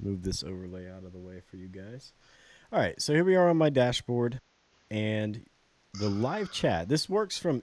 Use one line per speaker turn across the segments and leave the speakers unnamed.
move this overlay out of the way for you guys. All right, so here we are on my dashboard and the live chat. This works from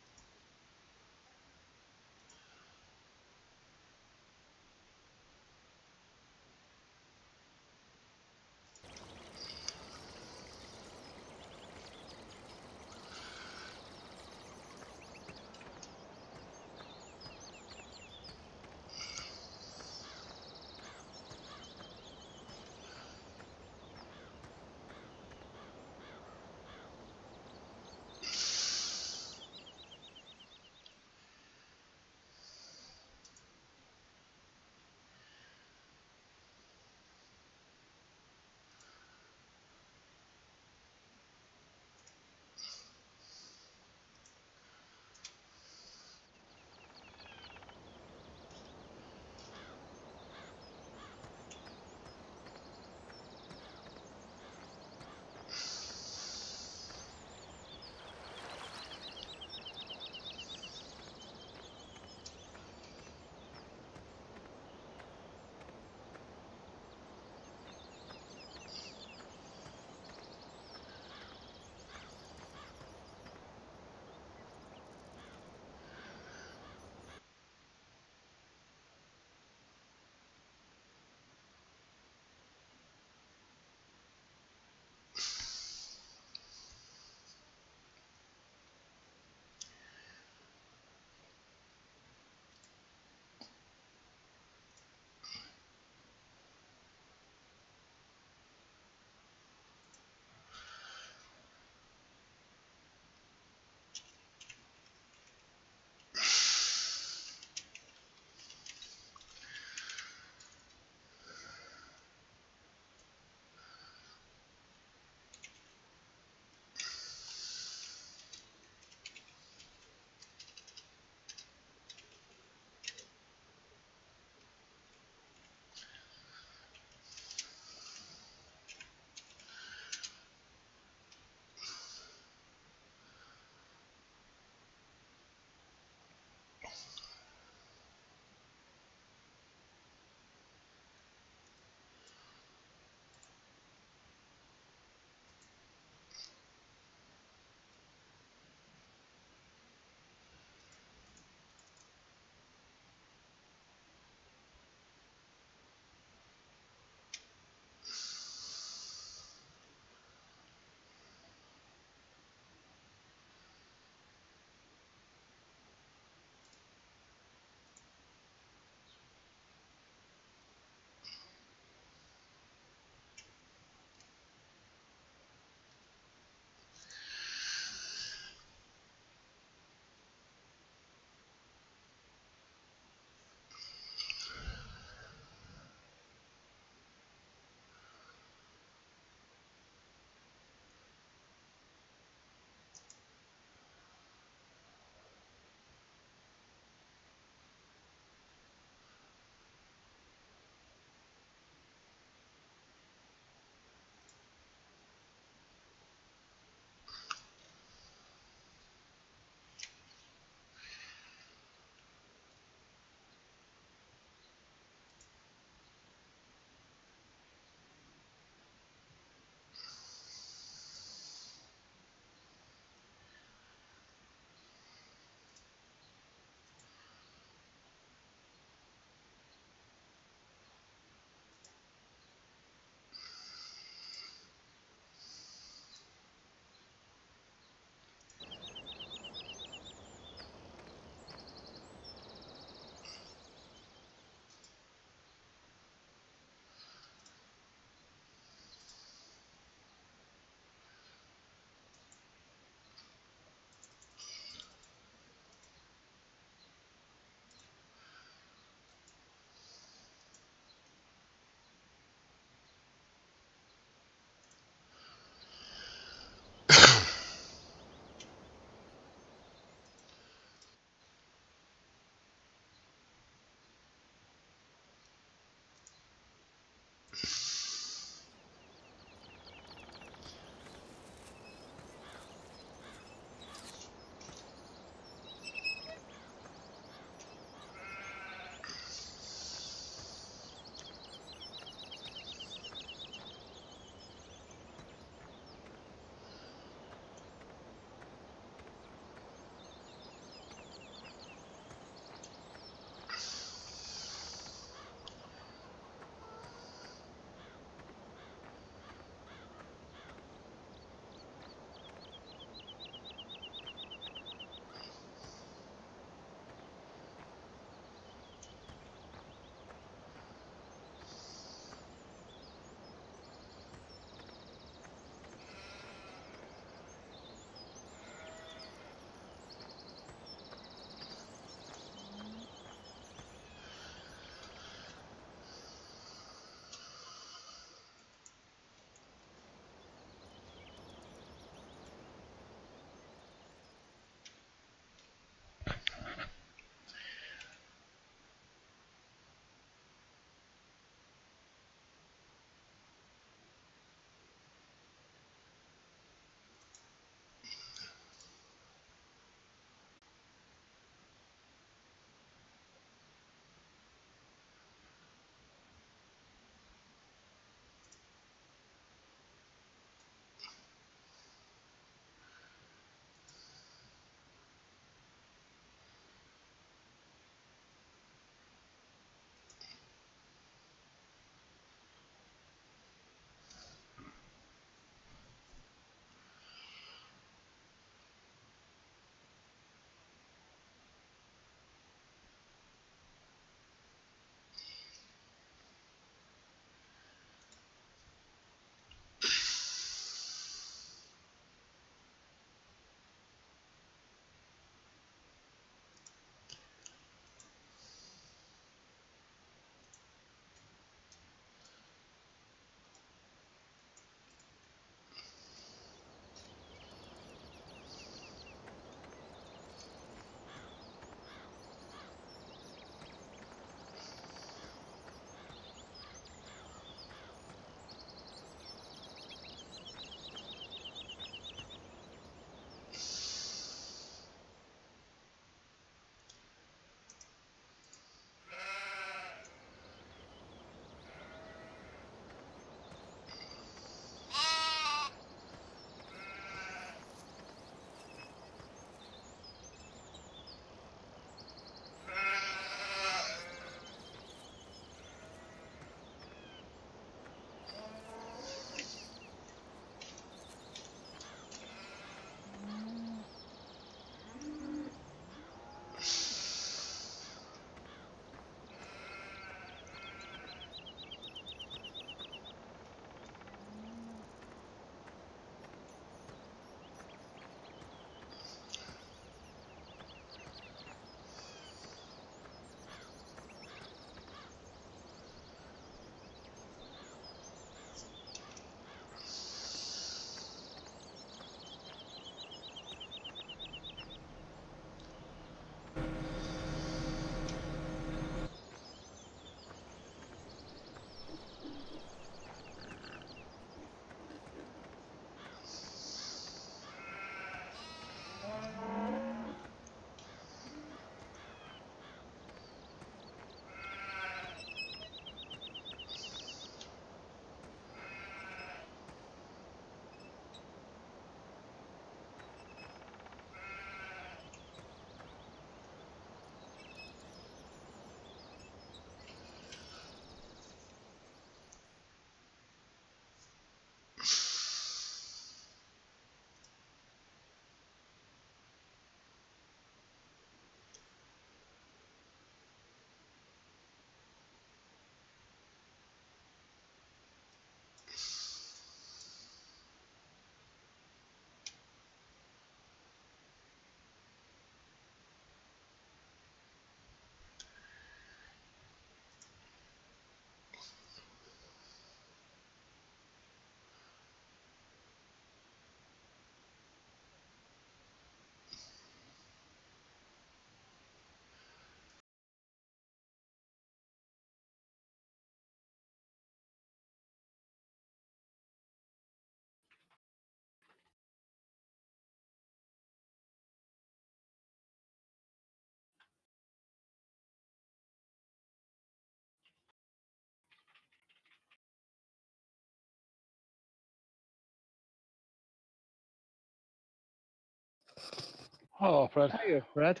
Hello, Fred.
Hiya, Fred.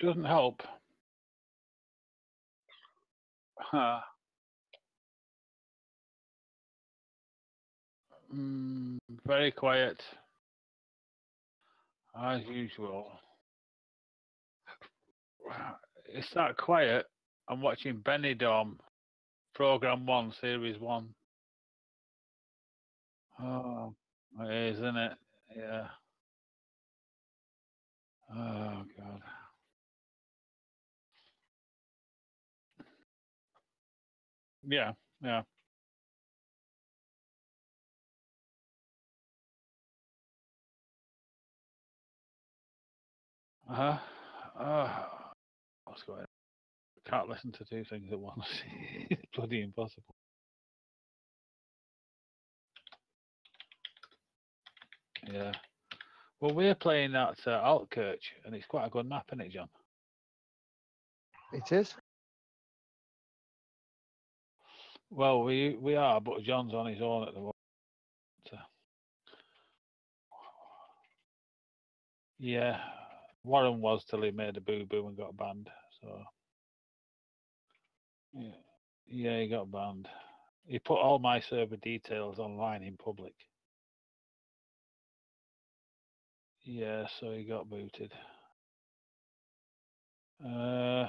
Doesn't help. Huh. Mm, very quiet, as usual. It's that quiet. I'm watching Benidorm, Program One, Series One. Oh, isn't it? Yeah. Oh God. Yeah, yeah. Uh, what's going on? Can't listen to two things at once. it's bloody impossible. Yeah. Well, we're playing at uh, Altkirch, and it's quite a good map, isn't it, John?
It is.
Well, we we are, but John's on his own at the moment. so- Yeah, Warren was till he made a boo boo and got banned. So yeah, yeah, he got banned. He put all my server details online in public. Yeah, so he got booted. Uh,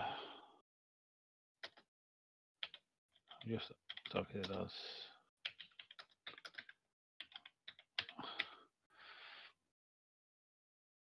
just talking to us.